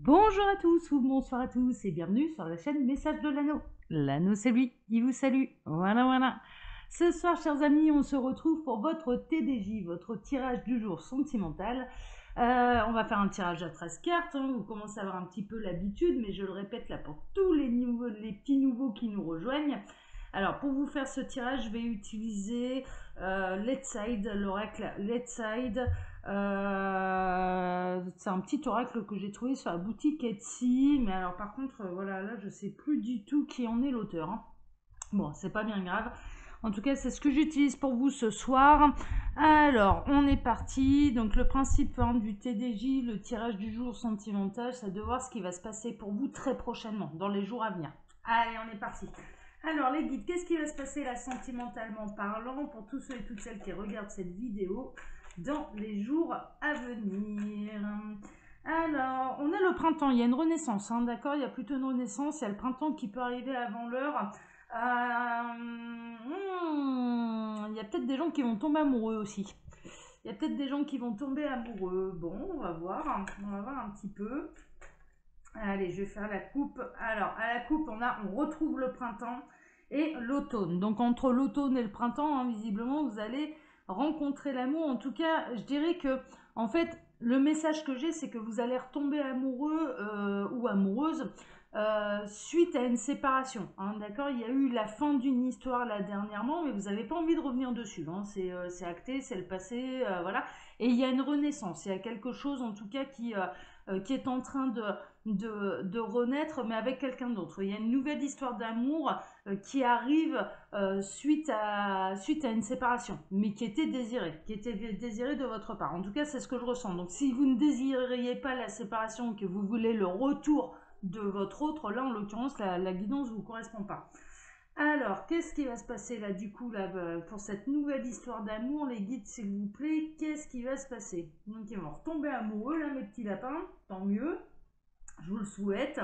Bonjour à tous ou bonsoir à tous et bienvenue sur la chaîne Message de l'anneau. L'anneau c'est lui qui vous salue. Voilà voilà. Ce soir chers amis on se retrouve pour votre TDJ, votre tirage du jour sentimental. Euh, on va faire un tirage à 13 cartes, hein. vous commencez à avoir un petit peu l'habitude mais je le répète là pour tous les, nouveaux, les petits nouveaux qui nous rejoignent. Alors pour vous faire ce tirage je vais utiliser euh, l'oracle Let's Side. Euh, c'est un petit oracle que j'ai trouvé sur la boutique Etsy, mais alors par contre, euh, voilà, là je sais plus du tout qui en est l'auteur. Hein. Bon, c'est pas bien grave. En tout cas, c'est ce que j'utilise pour vous ce soir. Alors, on est parti. Donc, le principe hein, du TDJ, le tirage du jour sentimental, c'est de voir ce qui va se passer pour vous très prochainement, dans les jours à venir. Allez, on est parti. Alors, les guides, qu'est-ce qui va se passer là, sentimentalement parlant, pour tous ceux et toutes celles qui regardent cette vidéo? Dans les jours à venir. Alors, on a le printemps, il y a une renaissance, hein, d'accord Il y a plutôt une renaissance, il y a le printemps qui peut arriver avant l'heure. Euh, hmm, il y a peut-être des gens qui vont tomber amoureux aussi. Il y a peut-être des gens qui vont tomber amoureux. Bon, on va voir, on va voir un petit peu. Allez, je vais faire la coupe. Alors, à la coupe, on, a, on retrouve le printemps et l'automne. Donc, entre l'automne et le printemps, hein, visiblement, vous allez rencontrer l'amour. En tout cas, je dirais que, en fait, le message que j'ai, c'est que vous allez retomber amoureux euh, ou amoureuse euh, suite à une séparation. Hein, D'accord? Il y a eu la fin d'une histoire là dernièrement, mais vous n'avez pas envie de revenir dessus. Hein, euh, c'est acté, c'est le passé, voilà. Et il y a une renaissance. Il y a quelque chose, en tout cas, qui, qui est en train de, de, renaître, mais avec quelqu'un d'autre. Il y a une nouvelle histoire d'amour euh, qui arrive euh, suite, à, suite à une séparation, mais qui était désirée, qui était désirée de votre part. En tout cas, c'est ce que je ressens. Donc, si vous ne désiriez pas la séparation, que vous voulez le retour de votre autre, là, en l'occurrence, la, guidance ne vous correspond pas. Alors, qu'est-ce qui va se passer là, du coup, euh, pour cette nouvelle histoire d'amour Les guides, s'il vous plaît, qu'est-ce qui va se passer? Donc, ils vont retomber amoureux, là, mes petits lapins, tant mieux. Je vous le souhaite.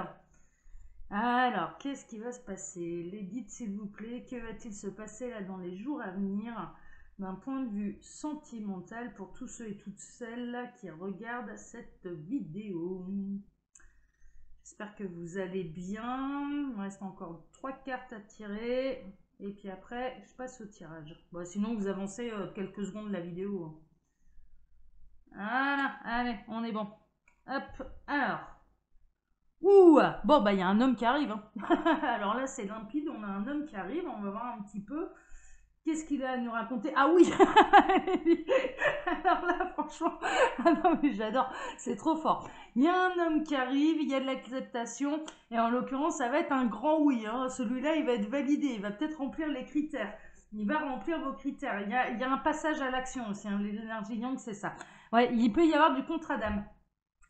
Alors, qu'est-ce qui va se passer? Les guides, s'il vous plaît, que va-t-il se passer là dans les jours à venir? D'un point de vue sentimental pour tous ceux et toutes celles qui regardent cette vidéo J'espère que vous allez bien. Il me reste encore trois cartes à tirer. Et puis après, je passe au tirage. Bon, sinon, vous avancez euh, quelques secondes la vidéo. Voilà, allez, on est bon. Hop, alors. Ouh Bon, bah, il y a un homme qui arrive. Hein. Alors là, c'est limpide. On a un homme qui arrive. On va voir un petit peu. Qu'est-ce qu'il a à nous raconter Ah oui Alors là, franchement, ah mais j'adore. C'est trop fort. Il y a un homme qui arrive. Il y a de l'acceptation. Et en l'occurrence, ça va être un grand oui. Hein. Celui-là, il va être validé. Il va peut-être remplir les critères. Il va remplir vos critères. Il y a, il y a un passage à l'action aussi. Hein. L'énergie yang, c'est ça. Ouais, il peut y avoir du contrat d'âme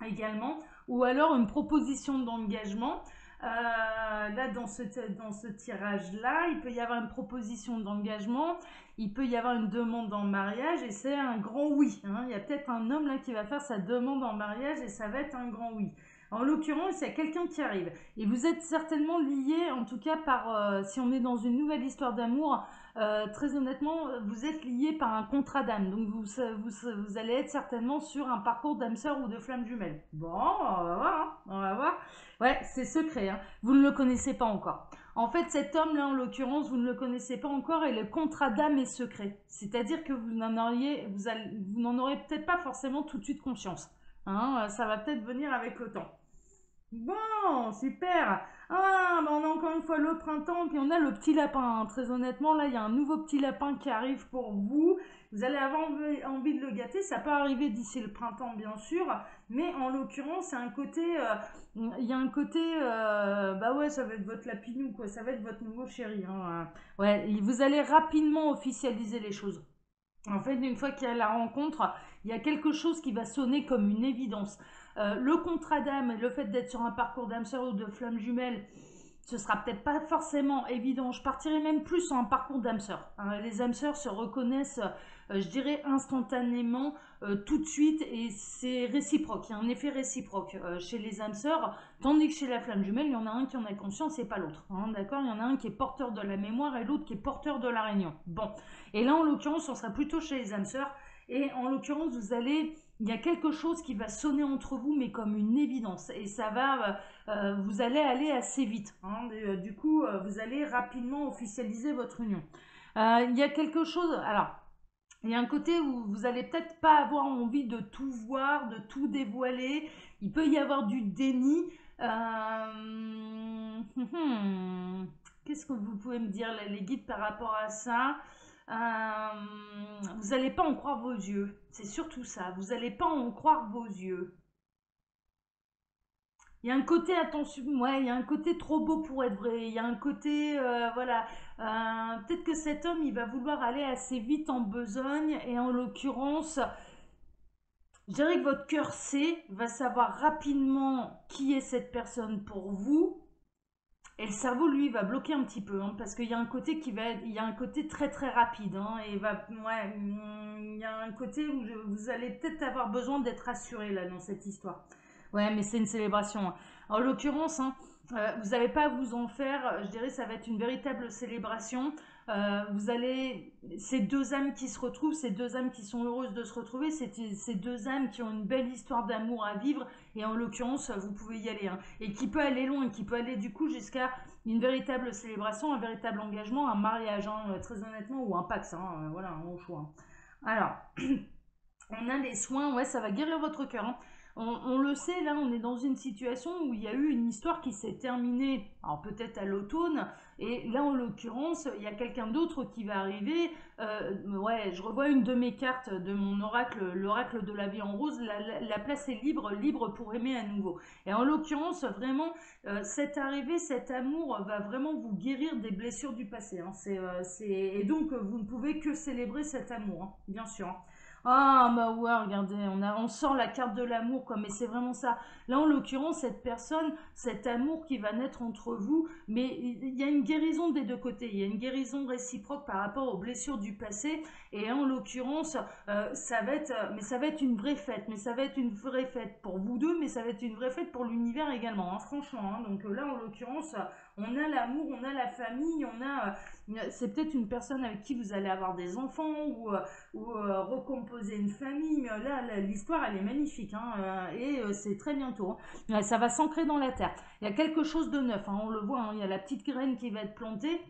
également ou alors une proposition d'engagement. Euh, là, dans ce, dans ce tirage-là, il peut y avoir une proposition d'engagement, il peut y avoir une demande en mariage et c'est un grand oui. Hein. Il y a peut-être un homme là qui va faire sa demande en mariage et ça va être un grand oui. En l'occurrence, il y a quelqu'un qui arrive. Et vous êtes certainement lié, en tout cas par, euh, si on est dans une nouvelle histoire d'amour, euh, très honnêtement, vous êtes lié par un contrat d'âme. Donc vous, allez être certainement sur un parcours d'âme sœur ou de flamme jumelle. Bon, on va voir, hein. on va voir. Ouais, c'est secret, hein. vous ne le connaissez pas encore. En fait, cet homme-là, en l'occurrence, vous ne le connaissez pas encore et le contrat d'âme est secret. C'est-à-dire que vous n'en auriez, vous, aurez peut-être pas forcément tout de suite conscience. Hein. ça va peut-être venir avec le temps. Bon, super. Ah, bah, on a encore une fois le printemps, puis on a le petit lapin. Très honnêtement, là, il y a un nouveau petit lapin qui arrive pour vous. Vous allez avoir envie, de le gâter. Ça peut arriver d'ici le printemps, bien sûr. Mais en l'occurrence, c'est un côté... Euh, il y a un côté... Euh, bah ouais, ça va être votre lapinou, quoi. Ça va être votre nouveau chéri. Hein. Ouais, vous allez rapidement officialiser les choses. En fait, une fois qu'il y a la rencontre, il y a quelque chose qui va sonner comme une évidence. Euh, le contrat d'âme, le fait d'être sur un parcours d'âme sœur ou de flamme jumelle, ce sera peut-être pas forcément évident. Je partirai même plus sur un parcours d'âme sœur. Hein. les âmes sœurs se reconnaissent, euh, je dirais, instantanément, euh, tout de suite, et c'est réciproque. Il y a un effet réciproque chez les âmes sœurs, tandis que chez la flamme jumelle, il y en a un qui en a conscience et pas l'autre. Hein, d'accord? Il y en a un qui est porteur de la mémoire et l'autre qui est porteur de la réunion. Bon. Et là, en l'occurrence, on sera plutôt chez les âmes sœurs. Et en l'occurrence, vous allez il y a quelque chose qui va sonner entre vous, mais comme une évidence. Et ça va, euh, vous allez aller assez vite. Hein. du coup, vous allez rapidement officialiser votre union. il y a quelque chose, alors, il y a un côté où vous allez peut-être pas avoir envie de tout voir, de tout dévoiler. Il peut y avoir du déni. Euh, qu'est-ce que vous pouvez me dire, les guides, par rapport à ça? Euh, Vous n'allez pas en croire vos yeux. C'est surtout ça. Vous n'allez pas en croire vos yeux. Il y a un côté, attention, ouais, il y a un côté trop beau pour être vrai. Il y a un côté, euh, voilà. Peut-être que cet homme, il va vouloir aller assez vite en besogne. Et en l'occurrence, je dirais que votre cœur sait, va savoir rapidement qui est cette personne pour vous. Et le cerveau, lui, va bloquer un petit peu, hein, parce qu'il y a un côté qui va, il y a un côté très très rapide, hein, et va, il y a un côté où vous allez peut-être avoir besoin d'être assuré là dans cette histoire. Ouais, mais c'est une célébration. Hein. En l'occurrence, euh, vous n'allez pas vous en faire. Je dirais, ça va être une véritable célébration. Euh, vous allez, ces deux âmes qui se retrouvent, ces deux âmes qui sont heureuses de se retrouver, ces deux âmes qui ont une belle histoire d'amour à vivre, et en l'occurrence, vous pouvez y aller, hein. et qui peut aller loin, qui peut aller du coup jusqu'à une véritable célébration, un véritable engagement, un mariage, hein, euh, très honnêtement, ou un pax, hein, voilà, au choix. Alors, on a les soins, ouais, ça va guérir votre cœur. On, le sait, là, on est dans une situation où il y a eu une histoire qui s'est terminée, alors peut-être à l'automne, et là, en l'occurrence, il y a quelqu'un d'autre qui va arriver. Euh, ouais, je revois une de mes cartes de mon oracle, l'oracle de la vie en rose. La, place est libre, libre pour aimer à nouveau. Et en l'occurrence, vraiment, euh, cette arrivée, cet amour va vraiment vous guérir des blessures du passé. Hein. Euh, et donc, vous ne pouvez que célébrer cet amour, hein, bien sûr. Hein. Ah, bah ouais, regardez, on, a, on la carte de l'amour, quoi, mais c'est vraiment ça. Là, en l'occurrence, cette personne, cet amour qui va naître entre vous, mais il y a une guérison des deux côtés, il y a une guérison réciproque par rapport aux blessures du passé, et en l'occurrence, euh, ça va être, mais ça va être une vraie fête, mais ça va être une vraie fête pour vous deux, mais ça va être une vraie fête pour l'univers également, hein, franchement. Hein. donc là, en l'occurrence, on a l'amour, on a la famille, on a c'est peut-être une personne avec qui vous allez avoir des enfants ou, euh, euh, recomposer une famille. Là, l'histoire, elle est magnifique hein, euh, et c'est très bientôt. Hein. Ça va s'ancrer dans la terre. Il y a quelque chose de neuf, hein, on le voit. il y a la petite graine qui va être plantée.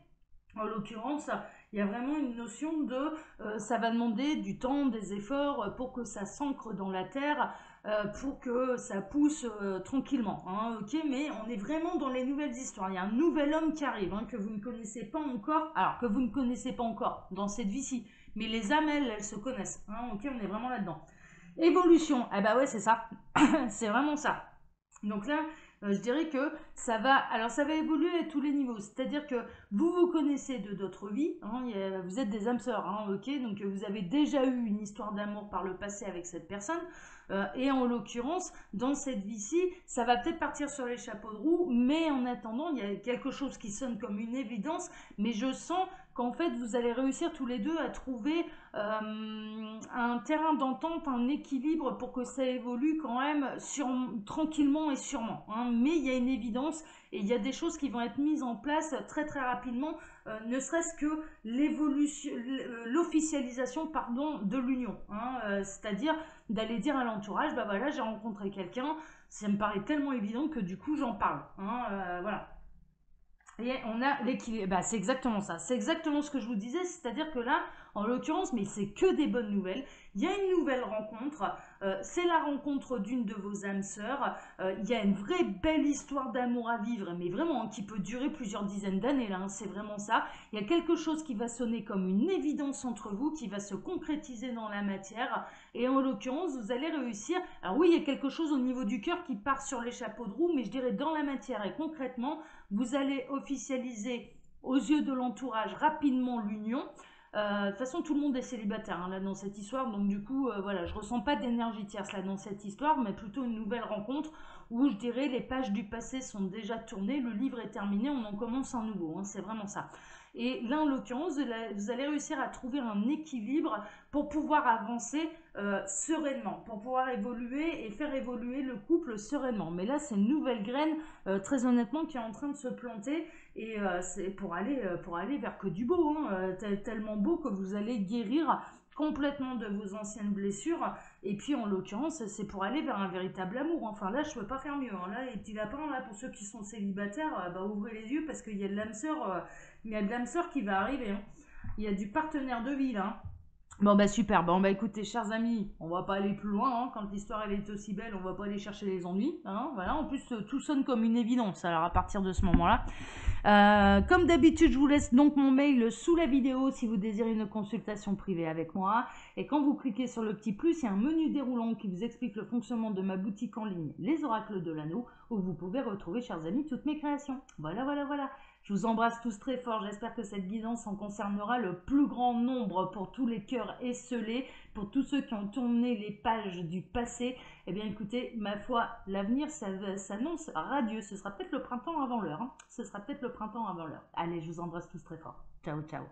En l'occurrence, il y a vraiment une notion de ça va demander du temps, des efforts pour que ça s'ancre dans la terre. Euh, pour que ça pousse euh, tranquillement. Hein, mais on est vraiment dans les nouvelles histoires. Il y a un nouvel homme qui arrive, hein, que vous ne connaissez pas encore, alors que vous ne connaissez pas encore dans cette vie-ci, mais les âmes, elles, se connaissent. Hein, on est vraiment là-dedans. Évolution, eh ben ouais, c'est ça. c'est vraiment ça. Donc là, je dirais que ça va, alors ça va évoluer à tous les niveaux. C'est-à-dire que vous vous connaissez de d'autres vies, hein, vous êtes des âmes sœurs, hein, ok, donc vous avez déjà eu une histoire d'amour par le passé avec cette personne. Euh, et en l'occurrence, dans cette vie-ci, ça va peut-être partir sur les chapeaux de roue, mais en attendant, il y a quelque chose qui sonne comme une évidence, mais je sens qu'en fait, vous allez réussir tous les deux à trouver euh, un terrain d'entente, un équilibre pour que ça évolue quand même tranquillement et sûrement. Hein. Mais il y a une évidence et il y a des choses qui vont être mises en place très très rapidement, euh, ne serait-ce que l'officialisation de l'union. Hein. c'est-à-dire d'aller dire à l'entourage, bah voilà, j'ai rencontré quelqu'un, ça me paraît tellement évident que du coup j'en parle. Hein, euh, voilà. Et on a l'équilibre. Bah, c'est exactement ça. C'est exactement ce que je vous disais. C'est-à-dire que là, en l'occurrence, mais c'est que des bonnes nouvelles. Il y a une nouvelle rencontre. Euh, c'est la rencontre d'une de vos âmes sœurs. Euh, il y a une vraie belle histoire d'amour à vivre, mais vraiment hein, qui peut durer plusieurs dizaines d'années. Là, hein, c'est vraiment ça. Il y a quelque chose qui va sonner comme une évidence entre vous, qui va se concrétiser dans la matière. Et en l'occurrence, vous allez réussir. Alors oui, il y a quelque chose au niveau du cœur qui part sur les chapeaux de roue, mais je dirais dans la matière. Et concrètement, vous allez officialiser aux yeux de l'entourage rapidement l'union. Euh, de toute façon, tout le monde est célibataire hein, là dans cette histoire, donc du coup, euh, voilà, je ressens pas d'énergie tierce là dans cette histoire, mais plutôt une nouvelle rencontre où je dirais les pages du passé sont déjà tournées, le livre est terminé, on en commence un nouveau, hein, c'est vraiment ça. Et là, en l'occurrence, vous allez réussir à trouver un équilibre pour pouvoir avancer euh, sereinement, pour pouvoir évoluer et faire évoluer le couple sereinement. Mais là, c'est une nouvelle graine, très honnêtement, qui est en train de se planter. Et euh, c'est pour aller, pour aller vers que du beau, hein, tellement beau que vous allez guérir complètement de vos anciennes blessures Et puis en l'occurrence, c'est pour aller vers un véritable amour. Enfin là, je peux pas faire mieux. Hein. Là, les petits lapins, là, pour ceux qui sont célibataires, euh, bah, ouvrez les yeux parce qu'il y a de l'âme sœur, euh, il y a de l'âme sœur qui va arriver. hein. Il y a du partenaire de vie là. Bon bah super, bon bah écoutez chers amis, on va pas aller plus loin, hein. quand l'histoire elle est aussi belle, on va pas aller chercher les ennuis, hein. voilà, en plus euh, tout sonne comme une évidence, alors à partir de ce moment-là. Euh, comme d'habitude, je vous laisse donc mon mail sous la vidéo si vous désirez une consultation privée avec moi, et quand vous cliquez sur le petit plus, il y a un menu déroulant qui vous explique le fonctionnement de ma boutique en ligne, Les Oracles de l'Anneau, où vous pouvez retrouver chers amis toutes mes créations. Voilà, voilà, voilà. Je vous embrasse tous très fort. J'espère que cette guidance en concernera le plus grand nombre pour tous les cœurs esselés, pour tous ceux qui ont tourné les pages du passé. Eh bien, écoutez, ma foi, l'avenir s'annonce radieux. Ce sera peut-être le printemps avant l'heure. hein. Ce sera peut-être le printemps avant l'heure. Allez, je vous embrasse tous très fort. Ciao, ciao.